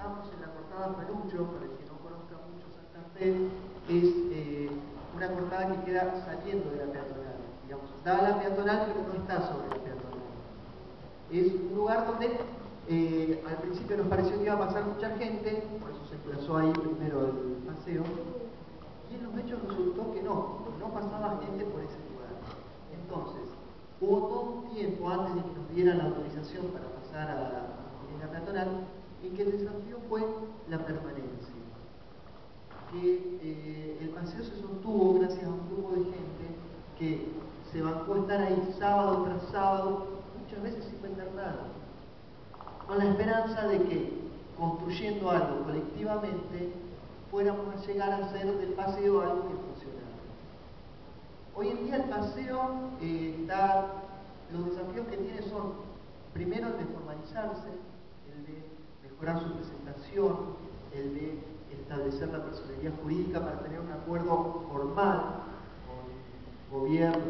estamos en la cortada Palucho, para el que no conozca mucho Santa Fe, es eh, una cortada que queda saliendo de la peatonal. Digamos, da la peatonal pero no está sobre la peatonal. Es un lugar donde eh, al principio nos pareció que iba a pasar mucha gente, por eso se desplazó ahí primero el paseo, y en los hechos resultó que no, no pasaba gente por ese lugar. Entonces, hubo todo un tiempo antes de que nos dieran la autorización para pasar a el desafío fue la permanencia. Que eh, el paseo se sostuvo gracias a un grupo de gente que se bancó estar ahí sábado tras sábado, muchas veces sin vender nada, con la esperanza de que construyendo algo colectivamente fuéramos a llegar a hacer del paseo algo que funcionara. Hoy en día el paseo eh, está, los desafíos que tiene son, primero el de formalizarse, el de mejorar su presentación, el de establecer la personalidad jurídica para tener un acuerdo formal con gobierno,